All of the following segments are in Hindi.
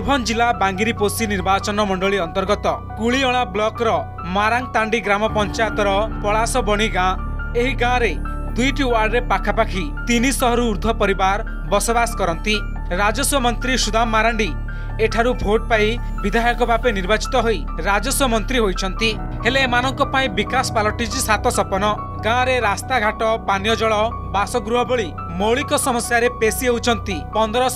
मयूरभञ्ज जाला बाङिरी पोषी निर्वाचन मण्डली अन्तर्गत कु ब्लक र माराङताण्डी ग्राम पञ्चायत बणी पलासवणी गाँई ए गाँदै दुईटी वार्ड र पाखापा ऊर्ध्व परिवार बसवास गरी सुदाम माराण्डी एठारु भोट पा विधायक भावे निर्वाचित हुस्व मन्त्री हुन्छ हेलो एमासटिन्छ सात सपन गाँ रास्ता रास्था पानी जल बासगृही मौलिक समस्य पेसी हुन्छ पन्ध्र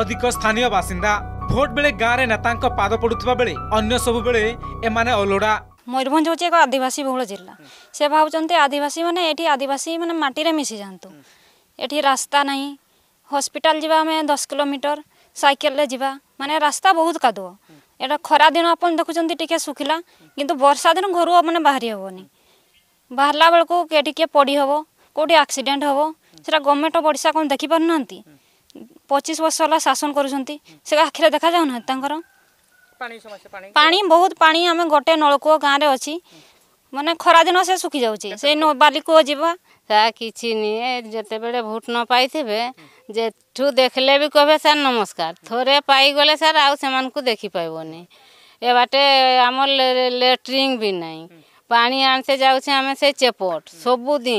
अधिक स्थानीय बासिन्दा ভোট বেলে গাঁরে নেতা পাদ পড়ুয়া বেড়ে অন্য সবুলে এমানে অলোড়া ময়ূরভঞ্জ হচ্ছে এক আদিবাসী বহুল জেলা সে ভাবছেন আদিবাসী মানে এটি আদিবাসী মানে মাটিরে মিশি যাতে এটি রাস্তা নাই হসপিটাল যা আমি দশ কিলোমিটর সাইকেলে যা মানে রাস্তা বহুত কাদুଅ এটা খরা দিন আপনার দেখুছেন টিকি শুখিলা কিন্তু বর্ষা দিন ঘর মানে বাহারি হবনি বাহারা বেড়ে কেটি কিয়ে পড়ি হব কোটি আক্সিডেন্ট হব সেটা গভর্নমেন্ট পয়সা কম দেখিপার না ପଚିଶ ବର୍ଷ ହେଲା ଶାସନ କରୁଛନ୍ତି ସେ ଆଖିରେ ଦେଖାଯାଉ ନାହିଁ ତାଙ୍କର ପାଣି ବହୁତ ପାଣି ଆମେ ଗୋଟେ ନଳକୂଅ ଗାଁରେ ଅଛି ମାନେ ଖରାଦିନ ସେ ଶୁଖିଯାଉଛି ସେଇ ବାଲିକୂଅ ଯିବା ତା କିଛି ନିଏ ଯେତେବେଳେ ଭୋଟ୍ ନ ପାଇଥିବେ ଯେଠୁ ଦେଖିଲେ ବି କହିବେ ସାର୍ ନମସ୍କାର ଥରେ ପାଇଗଲେ ସାର୍ ଆଉ ସେମାନଙ୍କୁ ଦେଖିପାରିବନି ଏ ବାଟେ ଆମ ଲେଟ୍ରିନ୍ ବି ନାହିଁ ପାଣି ଆଣିତେ ଯାଉଛେ ଆମେ ସେ ଚେପଟ ସବୁଦିନ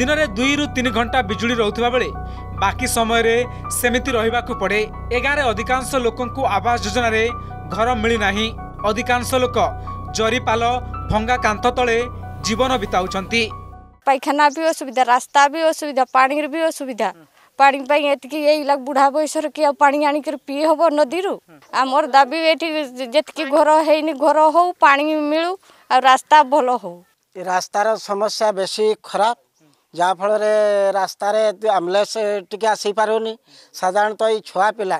ଦିନରେ ଦୁଇରୁ ତିନି ଘଣ୍ଟା ବିଜୁଳି ରହୁଥିବା ବେଳେ ବାକି ସମୟରେ ସେମିତି ରହିବାକୁ ପଡ଼େ ଏ ଗାଁରେ ଅଧିକାଂଶ ଲୋକଙ୍କୁ ଆବାସ ଯୋଜନାରେ ଘର ମିଳିନାହିଁ ଅଧିକାଂଶ ଲୋକ ଜରିପାଲ ଭଙ୍ଗା କାନ୍ଥ ତଳେ ଜୀବନ ବିତାଉଛନ୍ତି ପାଇଖାନା ବି ଅସୁବିଧା ରାସ୍ତା ବି ଅସୁବିଧା ପାଣିର ବି ଅସୁବିଧା ପାଣି ପାଇଁ ଏତିକି ଏଇଲା ବୁଢ଼ା ବୟସରେ କି ଆଉ ପାଣି ଆଣିକରି ପିଇ ହେବ ନଦୀରୁ ଆମର ଦାବି ଏଠି ଯେତିକି ଘର ହେଇନି ଘର ହଉ ପାଣି ମିଳୁ ଆଉ ରାସ୍ତା ଭଲ ହଉ ରାସ୍ତାର ସମସ୍ୟା ବେଶୀ ଖରାପ ଯାହାଫଳରେ ରାସ୍ତାରେ ଆମ୍ବୁଲାନ୍ସ ଟିକେ ଆସିପାରୁନି ସାଧାରଣତଃ ଏଇ ଛୁଆ ପିଲା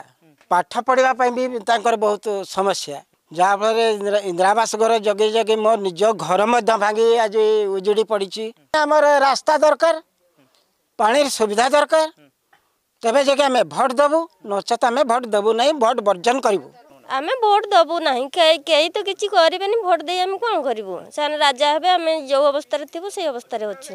ପାଠ ପଢ଼ିବା ପାଇଁ ବି ତାଙ୍କର ବହୁତ ସମସ୍ୟା ଯାହାଫଳରେ ଇନ୍ଦିରାବାସ ଘର ଜଗେଇ ଜଗେଇ ମୋ ନିଜ ଘର ମଧ୍ୟ ଭାଙ୍ଗି ଆଜି ଉଜୁଡ଼ି ପଡ଼ିଛି ଆମର ରାସ୍ତା ଦରକାର ପାଣିର ସୁବିଧା ଦରକାର ତେବେ ଯାଇକି ଆମେ ଭୋଟ୍ ଦେବୁ ନଚେତ୍ ଆମେ ଭୋଟ୍ ଦେବୁ ନାହିଁ ଭୋଟ୍ ବର୍ଜନ କରିବୁ ଆମେ ଭୋଟ୍ ଦେବୁ ନାହିଁ କେହି ତ କିଛି କରିବେନି ଭୋଟ୍ ଦେଇ ଆମେ କ'ଣ କରିବୁ ସେମାନେ ରାଜା ହେବେ ଆମେ ଯେଉଁ ଅବସ୍ଥାରେ ଥିବୁ ସେଇ ଅବସ୍ଥାରେ ଅଛୁ